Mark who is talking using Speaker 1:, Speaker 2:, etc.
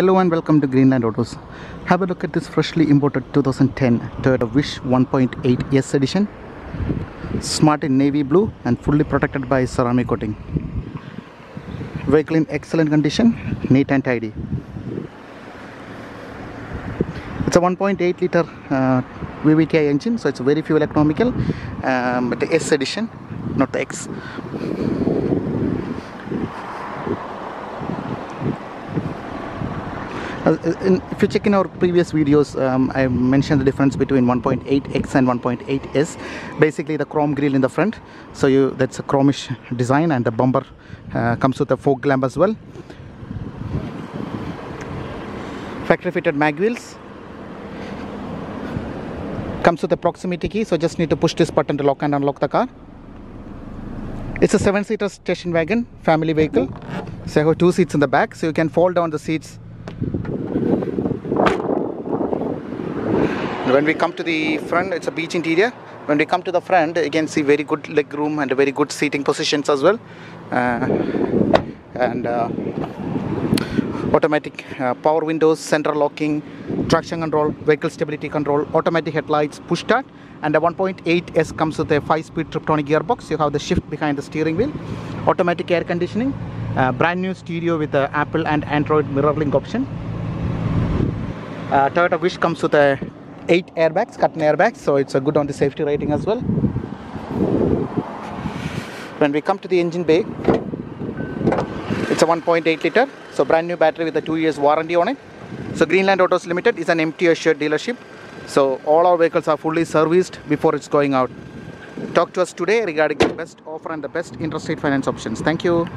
Speaker 1: Hello and welcome to Greenland Autos. Have a look at this freshly imported 2010 Toyota Wish 1.8 S edition. Smart in navy blue and fully protected by ceramic coating. Vehicle in excellent condition, neat and tidy. It's a 1.8 liter uh, VVTi engine, so it's very fuel economical. Um, but the S edition, not the X. in, if you check in our previous videos, um, I mentioned the difference between 1.8x and 1.8s. Basically, the chrome grille in the front, so you that's a chromish design, and the bumper uh, comes with a fog lamp as well. Factory fitted mag wheels. Comes with a proximity key, so just need to push this button to lock and unlock the car. It's a seven-seater station wagon, family vehicle. So I have two seats in the back, so you can fold down the seats when we come to the front it's a beach interior. When we come to the front you can see very good leg room and very good seating positions as well. Uh, and uh, automatic uh, power windows center locking traction control vehicle stability control automatic headlights push start. And the 1.8s comes with a 5 speed triptonic gearbox. You have the shift behind the steering wheel automatic air conditioning uh, brand new stereo with the apple and android mirror link option uh, Toyota Wish comes with a 8 airbags, curtain airbags, so it's a good on the safety rating as well. When we come to the engine bay, it's a 1.8 liter, so brand new battery with a 2 years warranty on it. So Greenland Autos Limited is an MTA assured dealership, so all our vehicles are fully serviced before it's going out. Talk to us today regarding the best offer and the best interest rate finance options. Thank you.